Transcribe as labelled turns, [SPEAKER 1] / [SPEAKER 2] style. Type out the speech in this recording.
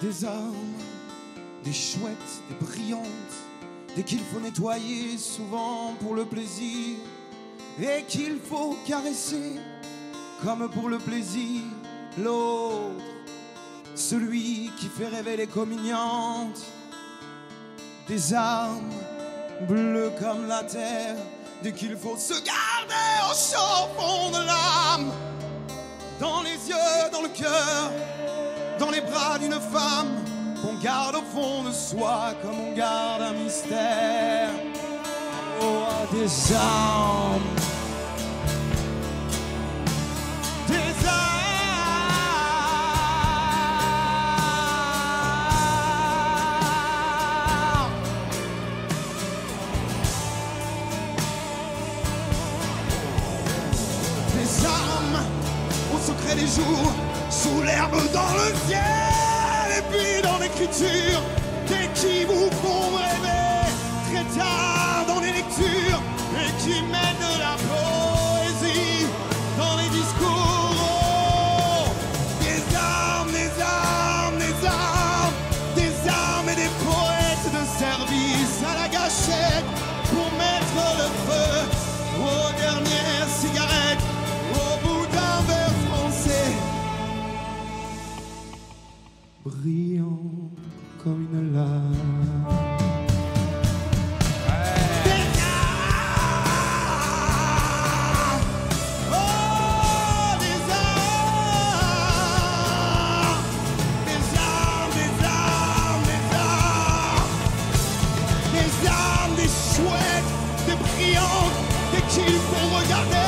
[SPEAKER 1] des hommes, des chouettes, des brillantes, des qu'il faut nettoyer souvent pour le plaisir, et qu'il faut caresser comme pour le plaisir l'autre, celui qui fait rêver les communiantes, des âmes bleues comme la terre, dès qu'il faut se garder au chaud fond de l'âme, dans les yeux, dans le cœur, dans les bras d'une femme, qu'on garde au fond de soi comme on garde un mystère. Oh, des âmes. Des âmes. Des âmes au secret des jours, sous l'herbe dans le et des qui vous font rêver très tard dans les lectures, et qui mettent de la poésie dans les discours. Oh, des armes, des armes, des armes, des armes et des poètes de service à la gâchette pour mettre le feu aux dernières Brillant comme une lame. Des. Oh, chouettes, des brillantes, des faut regarder,